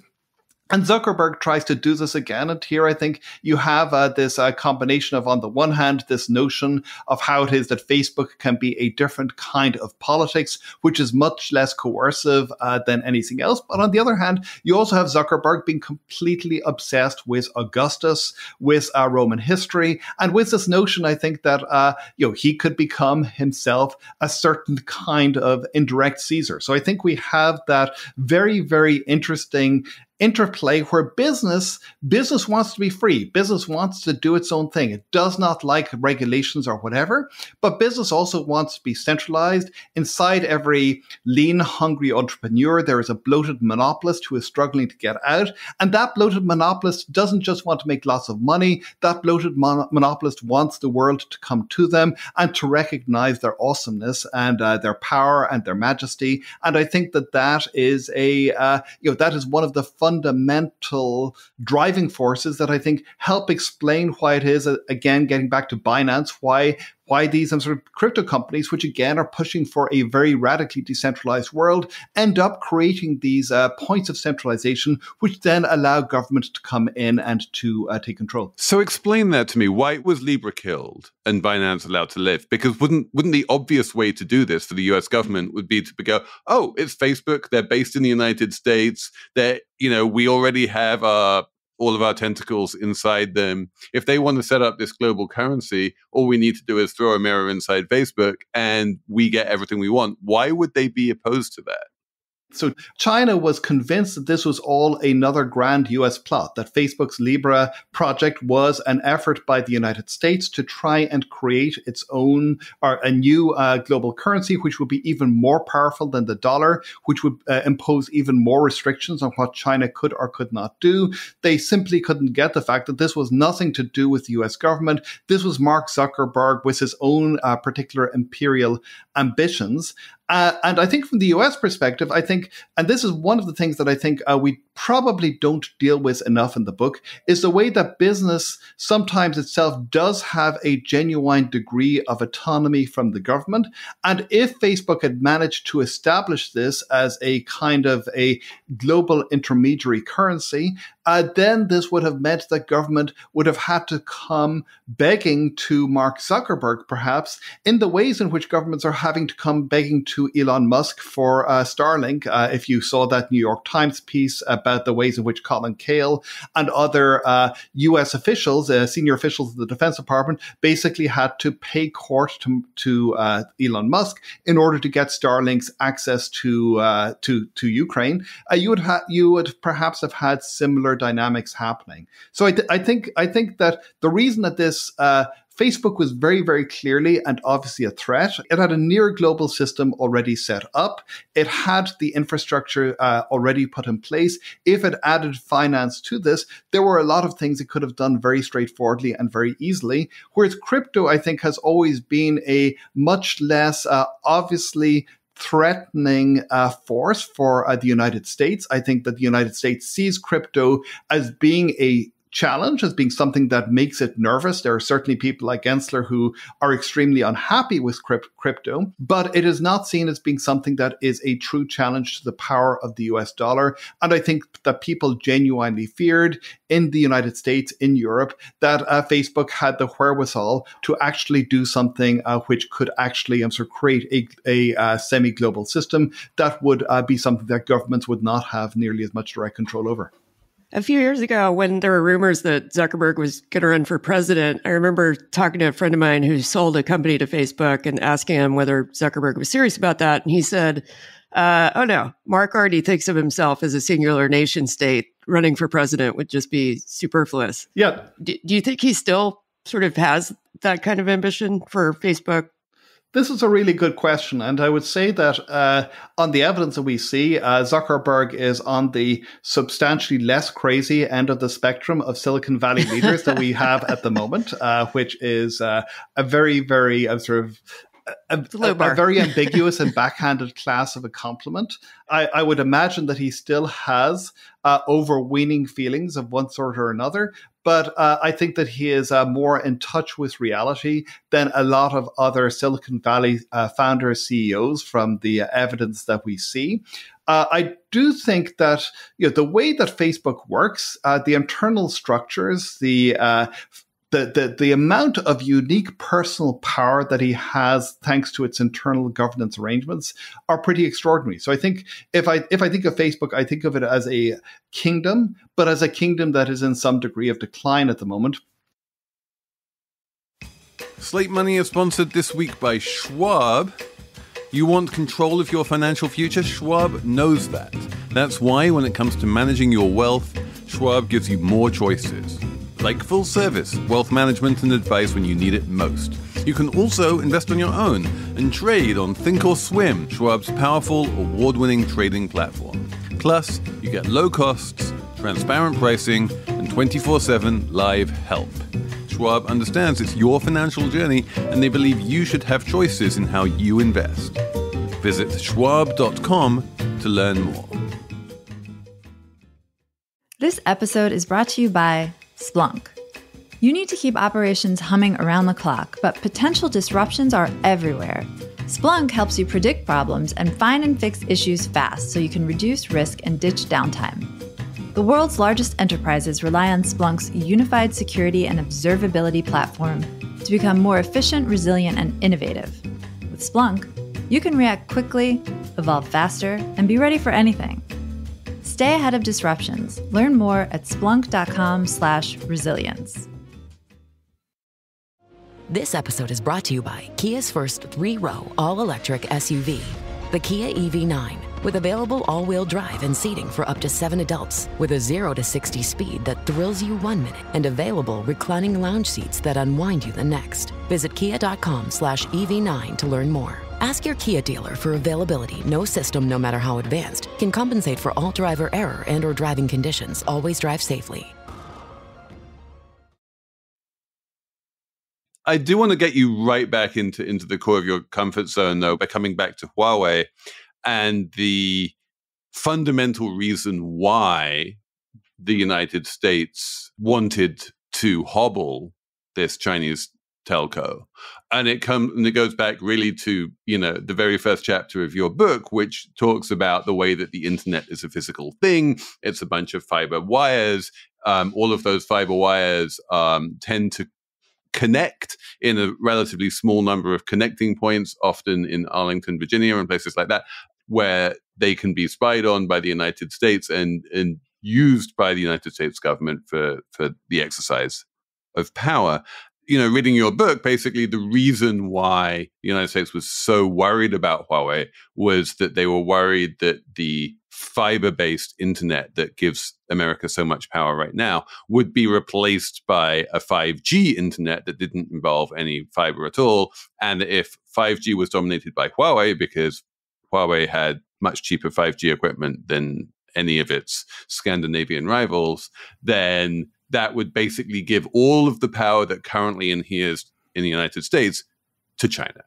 And Zuckerberg tries to do this again. And here I think you have uh, this uh, combination of, on the one hand, this notion of how it is that Facebook can be a different kind of politics, which is much less coercive uh, than anything else. But on the other hand, you also have Zuckerberg being completely obsessed with Augustus, with uh, Roman history, and with this notion, I think that, uh, you know, he could become himself a certain kind of indirect Caesar. So I think we have that very, very interesting interplay where business business wants to be free. Business wants to do its own thing. It does not like regulations or whatever but business also wants to be centralized. Inside every lean hungry entrepreneur there is a bloated monopolist who is struggling to get out. And that bloated monopolist doesn't just want to make lots of money. That bloated mon- monopolist wants the world to come to them and to recognize their awesomeness and uh, their power and their majesty. And i think that that is a uh, you know that is one of the fundamental driving forces that I think help explain why it is, uh, again, getting back to Binance, why why these um, sort of crypto companies, which again are pushing for a very radically decentralized world, end up creating these uh, points of centralization, which then allow government to come in and to uh, take control. So explain that to me. Why was Libra killed and Binance allowed to live? Because wouldn't wouldn't the obvious way to do this for the U.S. government would be to go, oh, it's Facebook. They're based in the United States. They're you know we already have our all of our tentacles inside them. If they want to set up this global currency, all we need to do is throw a mirror inside Facebook and we get everything we want. Why would they be opposed to that? So China was convinced that this was all another grand US plot, that Facebook's Libra project was an effort by the United States to try and create its own or a new uh, global currency, which would be even more powerful than the dollar, which would uh, impose even more restrictions on what China could or could not do. They simply couldn't get the fact that this was nothing to do with the US government. This was Mark Zuckerberg with his own uh, particular imperial ambitions. Uh, and I think from the US perspective, I think, and this is one of the things that I think uh, we probably don't deal with enough in the book, is the way that business sometimes itself does have a genuine degree of autonomy from the government. And if Facebook had managed to establish this as a kind of a global intermediary currency, uh, then this would have meant that government would have had to come begging to Mark Zuckerberg, perhaps, in the ways in which governments are having to come begging to Elon Musk for uh, Starlink. Uh, if you saw that New York Times piece about the ways in which Colin Kahl and other US uh, officials, uh, senior officials of the Defense Department, basically had to pay court to, to uh, Elon Musk in order to get Starlink's access to to to Ukraine, you would ha- you would perhaps have had similar dynamics happening. So I, th- I think I think that the reason that this uh, Facebook was very, very clearly and obviously a threat. It had a near global system already set up. It had the infrastructure uh, already put in place. If it added finance to this, there were a lot of things it could have done very straightforwardly and very easily. Whereas crypto, I think, has always been a much less uh, obviously threatening uh, force for uh, the United States. I think that the United States sees crypto as being a challenge as being something that makes it nervous. There are certainly people like Gensler who are extremely unhappy with crypto, but it is not seen as being something that is a true challenge to the power of the US dollar. And I think that people genuinely feared in the United States, in Europe, that uh, Facebook had the wherewithal to actually do something uh, which could actually um, sort of create a, a uh, semi global system that would uh, be something that governments would not have nearly as much direct control over. A few years ago, when there were rumors that Zuckerberg was going to run for president, I remember talking to a friend of mine who sold a company to Facebook and asking him whether Zuckerberg was serious about that. And he said, uh, oh no, Mark already thinks of himself as a singular nation state. Running for president would just be superfluous. Yeah. do you think he still sort of has that kind of ambition for Facebook? This is a really good question. And I would say that uh, on the evidence that we see, uh, Zuckerberg is on the substantially less crazy end of the spectrum of Silicon Valley leaders that we have at the moment, uh, which is uh, a very, very uh, sort of a, a, a, very ambiguous and backhanded class of a compliment. I, I would imagine that he still has uh, overweening feelings of one sort or another, but uh, I think that he is uh, more in touch with reality than a lot of other Silicon Valley uh, founders, CEOs from the evidence that we see. Uh, I do think that you know the way that Facebook works, uh, the internal structures, the uh, the, the, the amount of unique personal power that he has thanks to its internal governance arrangements are pretty extraordinary. So I think if I if I think of Facebook, I think of it as a kingdom, but as a kingdom that is in some degree of decline at the moment. Slate Money is sponsored this week by Schwab. You want control of your financial future? Schwab knows that. That's why, when it comes to managing your wealth, Schwab gives you more choices. Like full service wealth management and advice when you need it most. You can also invest on your own and trade on Thinkorswim, Schwab's powerful, award winning trading platform. Plus, you get low costs, transparent pricing, and 24 7 live help. Schwab understands it's your financial journey and they believe you should have choices in how you invest. Visit schwab.com to learn more. This episode is brought to you by Splunk. You need to keep operations humming around the clock, but potential disruptions are everywhere. Splunk helps you predict problems and find and fix issues fast so you can reduce risk and ditch downtime. The world's largest enterprises rely on Splunk's unified security and observability platform to become more efficient, resilient, and innovative. With Splunk, you can react quickly, evolve faster, and be ready for anything. Stay ahead of disruptions. Learn more at splunk.com/resilience. This episode is brought to you by Kia's first three-row all-electric SUV, the Kia EV9. With available all wheel drive and seating for up to seven adults, with a 0 to 60 speed that thrills you one minute, and available reclining lounge seats that unwind you the next. Visit kia.com slash EV9 to learn more. Ask your Kia dealer for availability. No system, no matter how advanced, can compensate for all driver error and or driving conditions. Always drive safely. I do want to get you right back into, into the core of your comfort zone, though, by coming back to Huawei and the fundamental reason why the United States wanted to hobble this Chinese telco. And it comes and it goes back really to, you know, the very first chapter of your book, which talks about the way that the internet is a physical thing. It's a bunch of fiber wires. Um, all of those fiber wires um, tend to connect in a relatively small number of connecting points, often in Arlington, Virginia, and places like that, where they can be spied on by the United States and, and used by the United States government for, for the exercise of power. You know, reading your book, basically the reason why the United States was so worried about Huawei was that they were worried that the fiber based internet that gives America so much power right now would be replaced by a 5G internet that didn't involve any fiber at all. And if 5G was dominated by Huawei because Huawei had much cheaper 5G equipment than any of its Scandinavian rivals, then that would basically give all of the power that currently inheres in the United States to China.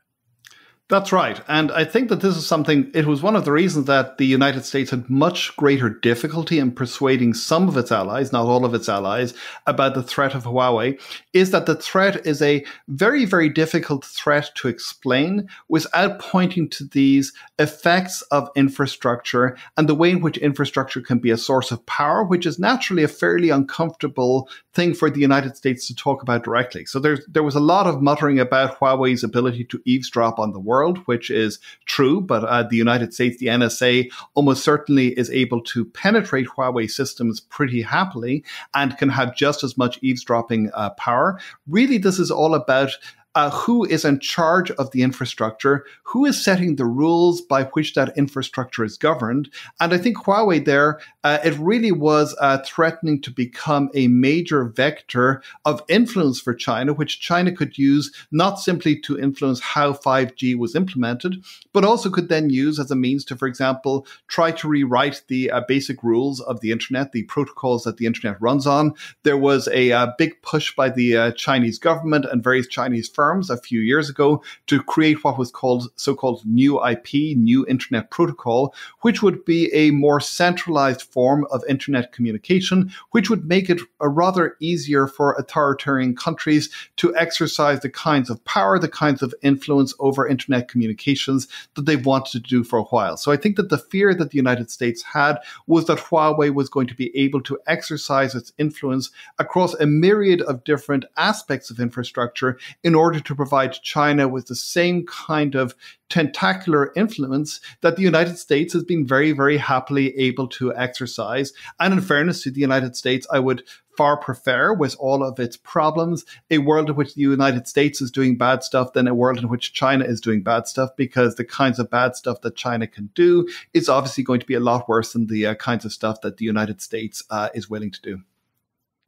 That's right. And I think that this is something, it was one of the reasons that the United States had much greater difficulty in persuading some of its allies, not all of its allies, about the threat of Huawei, is that the threat is a very, very difficult threat to explain without pointing to these effects of infrastructure and the way in which infrastructure can be a source of power, which is naturally a fairly uncomfortable thing for the United States to talk about directly. So there, there was a lot of muttering about Huawei's ability to eavesdrop on the world world, which is true. But uh, the United States, the NSA, almost certainly is able to penetrate Huawei systems pretty happily and can have just as much eavesdropping uh, power. Really, this is all about uh, who is in charge of the infrastructure, who is setting the rules by which that infrastructure is governed. And I think Huawei there, uh, it really was uh, threatening to become a major vector of influence for China, which China could use not simply to influence how 5G was implemented, but also could then use as a means to, for example, try to rewrite the uh, basic rules of the internet, the protocols that the internet runs on. There was a uh, big push by the uh, Chinese government and various Chinese firms firms a few years ago to create what was called so-called new IP, new internet protocol, which would be a more centralized form of internet communication, which would make it a rather easier for authoritarian countries to exercise the kinds of power, the kinds of influence over internet communications that they've wanted to do for a while. So I think that the fear that the United States had was that Huawei was going to be able to exercise its influence across a myriad of different aspects of infrastructure in order order to provide China with the same kind of tentacular influence that the United States has been very, very happily able to exercise. And in fairness to the United States, I would far prefer, with all of its problems, a world in which the United States is doing bad stuff than a world in which China is doing bad stuff, because the kinds of bad stuff that China can do is obviously going to be a lot worse than the uh, kinds of stuff that the United States uh, is willing to do.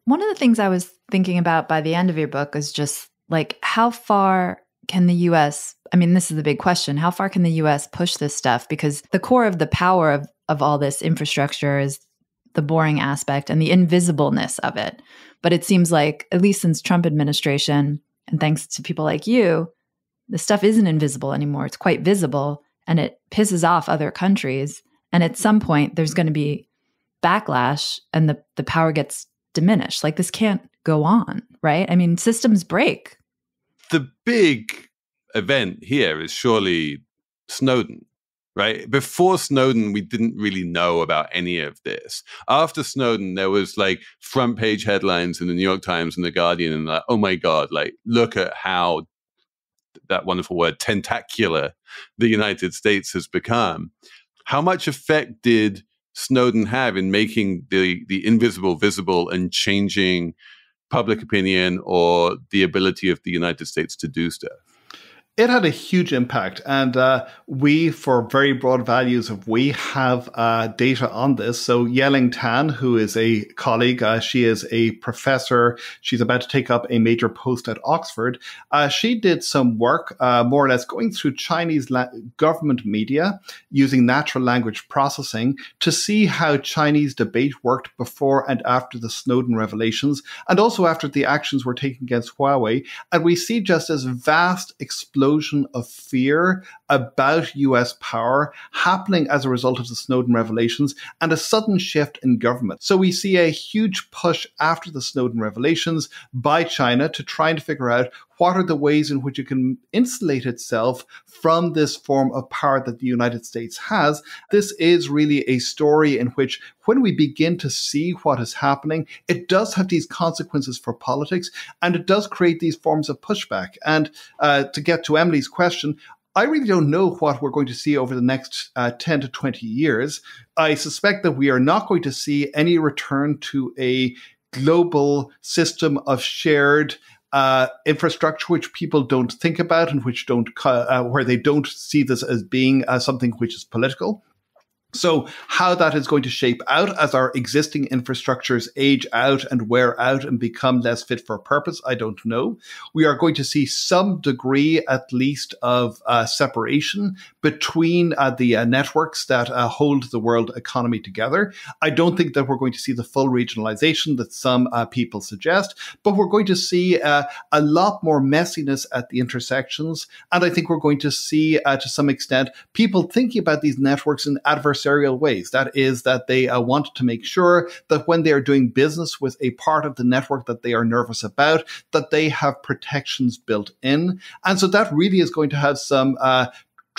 One of the things I was thinking about by the end of your book is just like how far can the US, I mean, this is the big question, how far can the US push this stuff? Because the core of the power of, of all this infrastructure is the boring aspect and the invisibleness of it. But it seems like, at least since Trump administration, and thanks to people like you, the stuff isn't invisible anymore. It's quite visible and it pisses off other countries. And at some point, there's going to be backlash and the, the power gets diminished. Like this can't go on, right? I mean, systems break. The big event here is surely Snowden, right? Before Snowden, we didn't really know about any of this. After Snowden, there was like front page headlines in the New York Times and the Guardian, and like, oh my God, like, look at how that wonderful word, tentacular, the United States has become. How much effect did Snowden have in making the the invisible visible and changing public opinion or the ability of the United States to do stuff? It had a huge impact. And uh, we, for very broad values of we, have uh, data on this. So Yeling Tan, who is a colleague, uh, she is a professor. She's about to take up a major post at Oxford. Uh, she did some work, uh, more or less, going through Chinese la- government media using natural language processing to see how Chinese debate worked before and after the Snowden revelations, and also after the actions were taken against Huawei. And we see just this vast explosion explosion of fear about US power happening as a result of the Snowden revelations and a sudden shift in government. So we see a huge push after the Snowden revelations by China to try and figure out what are the ways in which it can insulate itself from this form of power that the United States has. This is really a story in which, when we begin to see what is happening, it does have these consequences for politics and it does create these forms of pushback. And uh, to get to Emily's question, I really don't know what we're going to see over the next uh, 10 to 20 years. I suspect that we are not going to see any return to a global system of shared uh, infrastructure which people don't think about and which don't uh, where they don't see this as being uh, something which is political. So, how that is going to shape out as our existing infrastructures age out and wear out and become less fit for purpose, I don't know. We are going to see some degree, at least, of uh, separation between uh, the uh, networks that uh, hold the world economy together. I don't think that we're going to see the full regionalization that some uh, people suggest, but we're going to see uh, a lot more messiness at the intersections. And I think we're going to see, to some extent, people thinking about these networks in adverse adversarial ways. That is, that they uh, want to make sure that when they are doing business with a part of the network that they are nervous about, that they have protections built in. And so that really is going to have some uh,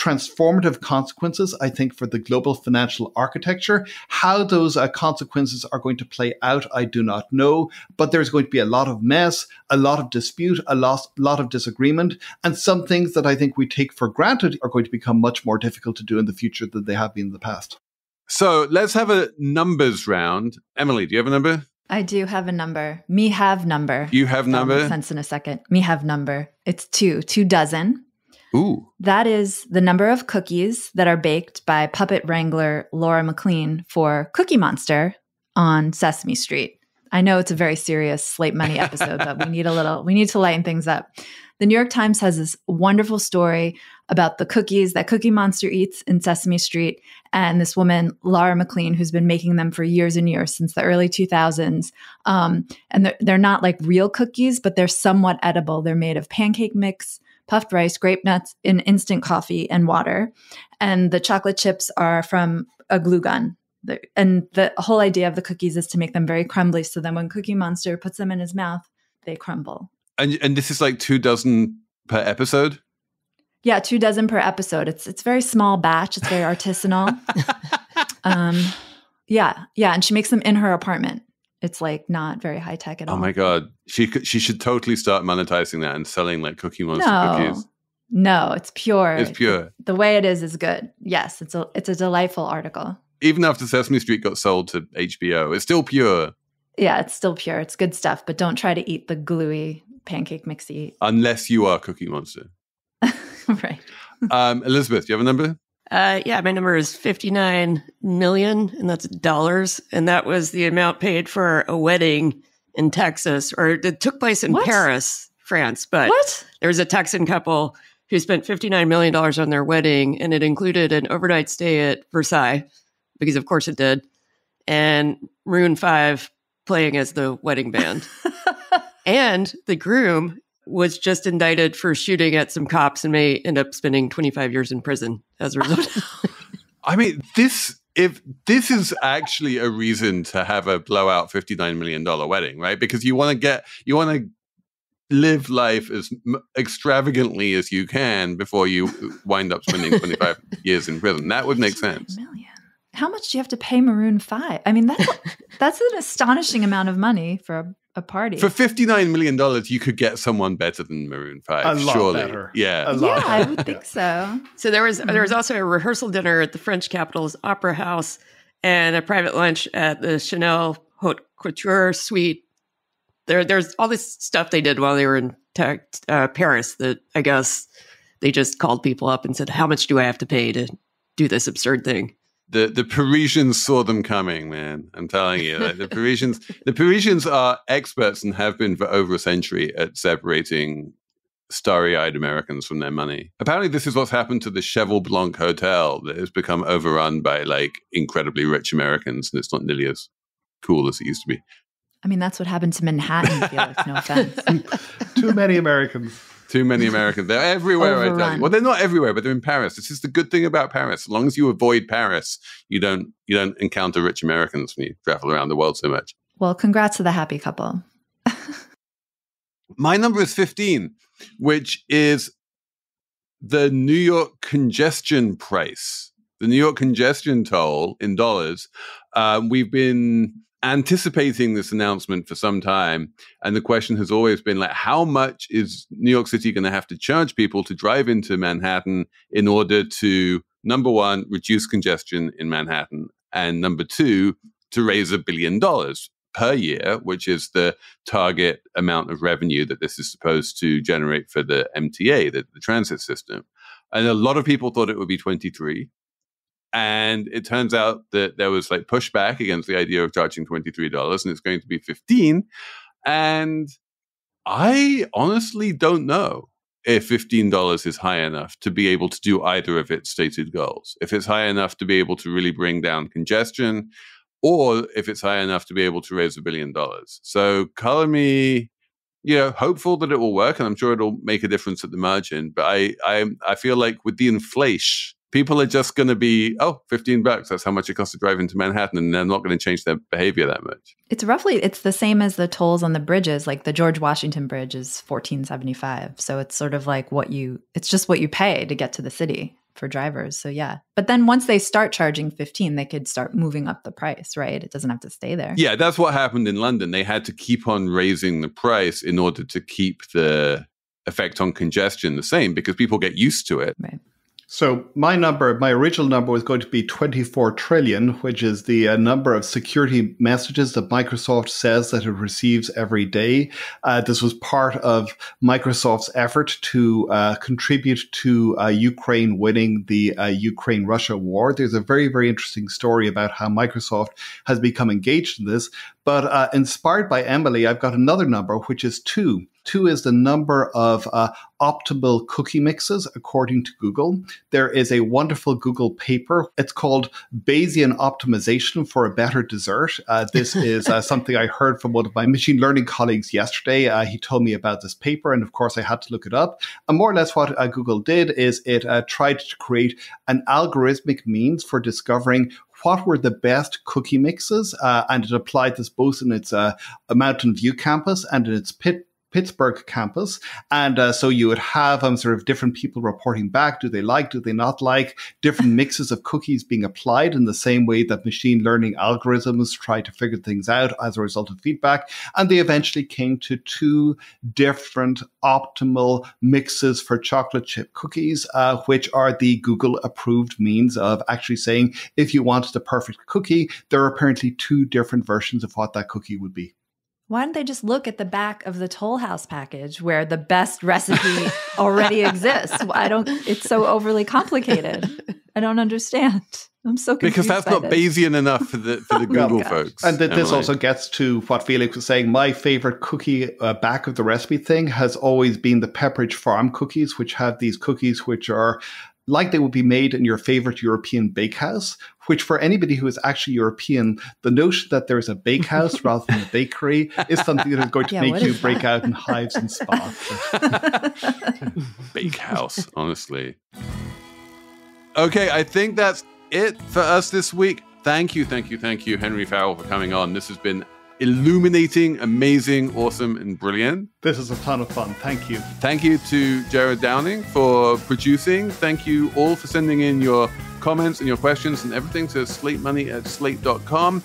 transformative consequences, I think, for the global financial architecture. How those uh, consequences are going to play out, I do not know. But there's going to be a lot of mess, a lot of dispute, a lot, lot of disagreement, and some things that I think we take for granted are going to become much more difficult to do in the future than they have been in the past. So let's have a numbers round. Emily, do you have a number? I do have a number. Me have number. You have number? Sense in a second. Me have number. It's two. Two dozen. Ooh. That is the number of cookies that are baked by puppet wrangler Laura McLean for Cookie Monster on Sesame Street. I know it's a very serious slate money episode, but we need a little, we need to lighten things up. The New York Times has this wonderful story about the cookies that Cookie Monster eats in Sesame Street. And this woman, Laura McLean, who's been making them for years and years since the early 2000s. Um, and they're, they're not like real cookies, but they're somewhat edible. They're made of pancake mix, puffed rice, grape nuts, in instant coffee, and water. And the chocolate chips are from a glue gun. And the whole idea of the cookies is to make them very crumbly. So then when Cookie Monster puts them in his mouth, they crumble. And and this is like two dozen per episode. Yeah, two dozen per episode. It's it's very small batch. It's very artisanal. um, yeah, yeah, and she makes them in her apartment it's like not very high tech at oh all. Oh my god, she she should totally start monetizing that and selling like Cookie Monster no. cookies. No, it's pure. It's pure. The way it is is good. Yes, it's a it's a delightful article. Even after Sesame Street got sold to HBO, it's still pure. Yeah, it's still pure. It's good stuff, but don't try to eat the gluey pancake mixy. Unless you are Cookie Monster. right. Um, Elizabeth, do you have a number? Uh, yeah, my number is 59 million, and that's dollars. And that was the amount paid for a wedding in Texas, or it took place in What? Paris, France. But What? there was a Texan couple who spent $59 million on their wedding, and it included an overnight stay at Versailles, because of course it did, and Maroon 5 playing as the wedding band. and the groom was just indicted for shooting at some cops and may end up spending 25 years in prison as a result. I mean, this if this is actually a reason to have a blowout fifty nine million dollar wedding, right? Because you want to get you want to live life as m- extravagantly as you can before you wind up spending twenty five years in prison. That would make sense. Million. How much do you have to pay Maroon Five? I mean, that's that's an astonishing amount of money for a, a party. For fifty nine million dollars, you could get someone better than Maroon Five. A lot surely, better. yeah. A yeah, lot. I would think so. So there was there was also a rehearsal dinner at the French capital's opera house and a private lunch at the Chanel Haute Couture suite. There there's all this stuff they did while they were in te- uh, Paris that I guess they just called people up and said, "How much do I have to pay to do this absurd thing?" The the Parisians saw them coming, man. I'm telling you, like, the Parisians the Parisians are experts and have been for over a century at separating starry-eyed Americans from their money. Apparently, this is what's happened to the Cheval Blanc Hotel that has become overrun by like incredibly rich Americans, and it's not nearly as cool as it used to be. I mean, that's what happened to Manhattan. Felix, no offense. Too many Americans. Too many Americans. They're everywhere, I tell you. Well, they're not everywhere, but they're in Paris. This is the good thing about Paris. As long as you avoid Paris, you don't you don't encounter rich Americans when you travel around the world so much. Well, congrats to the happy couple. My number is 15, which is the New York congestion price, the New York congestion toll in dollars. Um, we've been anticipating this announcement for some time. And the question has always been like, how much is New York City going to have to charge people to drive into Manhattan in order to, number one, reduce congestion in Manhattan, and number two, to raise a billion dollars per year, which is the target amount of revenue that this is supposed to generate for the MTA, the, the transit system. And a lot of people thought it would be 23. And it turns out that there was like pushback against the idea of charging $23 and it's going to be 15. And I honestly don't know if $15 is high enough to be able to do either of its stated goals. If it's high enough to be able to really bring down congestion, or if it's high enough to be able to raise a billion dollars. So color me, you know, hopeful that it will work, and I'm sure it'll make a difference at the margin. But I, I, I feel like with the inflation, people are just going to be, oh, 15 bucks. That's how much it costs to drive into Manhattan, and they're not going to change their behavior that much. It's roughly it's the same as the tolls on the bridges. Like the George Washington Bridge is fourteen seventy five. So it's sort of like what you it's just what you pay to get to the city for drivers. So yeah. But then once they start charging 15, they could start moving up the price, right? It doesn't have to stay there. Yeah, that's what happened in London. They had to keep on raising the price in order to keep the effect on congestion the same because people get used to it. Right. So my number, my original number was going to be 24 trillion, which is the uh, number of security messages that Microsoft says that it receives every day. Uh, this was part of Microsoft's effort to uh, contribute to uh, Ukraine winning the uh, Ukraine-Russia war. There's a very, very interesting story about how Microsoft has become engaged in this. But uh, inspired by Emily, I've got another number, which is two. Two is the number of uh, optimal cookie mixes according to Google. There is a wonderful Google paper. It's called Bayesian Optimization for a Better Dessert. Uh, this is uh, something I heard from one of my machine learning colleagues yesterday. Uh, he told me about this paper, and of course, I had to look it up. And more or less, what uh, Google did is it uh, tried to create an algorithmic means for discovering what were the best cookie mixes, uh, and it applied this both in its uh, Mountain View campus and in its Pitt Pittsburgh campus. And uh, so you would have um, sort of different people reporting back. Do they like, do they not like different mixes of cookies being applied in the same way that machine learning algorithms try to figure things out as a result of feedback. And they eventually came to two different optimal mixes for chocolate chip cookies, uh, which are the Google approved means of actually saying if you want the perfect cookie, there are apparently two different versions of what that cookie would be. Why don't they just look at the back of the Toll House package where the best recipe already exists? I don't. It's so overly complicated. I don't understand. I'm so confused because that's not this. Bayesian enough for the for the Oh, Google gosh. folks. And th- this also gets to what Felix was saying. My favorite cookie uh, back of the recipe thing has always been the Pepperidge Farm cookies, which have these cookies which are like they would be made in your favorite European bakehouse. Which, for anybody who is actually European, the notion that there is a bakehouse rather than a bakery is something that is going to Yeah, make you is break out in hives and spots. Bakehouse, honestly. Okay, I think that's it for us this week. Thank you, thank you, thank you, Henry Farrell, for coming on. This has been illuminating, amazing, awesome, and brilliant. this is a ton of fun. Thank you. Thank you to Jared Downing for producing. Thank you all for sending in your comments and your questions and everything to slatemoney at slate.com.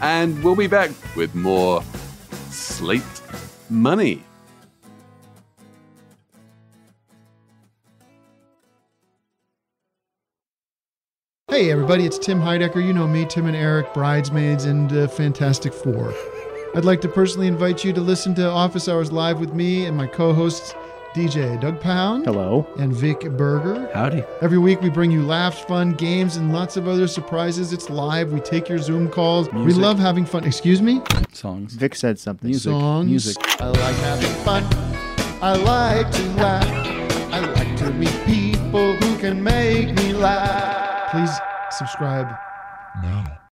And we'll be back with more Slate Money. Hey, everybody, it's Tim Heidecker. You know me, Tim and Eric, Bridesmaids, and uh, Fantastic Four. I'd like to personally invite you to listen to Office Hours Live with me and my co hosts, DJ Doug Pound Hello. and Vic Berger. Howdy. Every week, we bring you laughs, fun, games, and lots of other surprises. It's live. We take your Zoom calls. We love having fun. Excuse me? Songs. Vic said something. Music. Songs. Music. I like having fun. I like to laugh. I like to meet people who can make me laugh. Please subscribe now.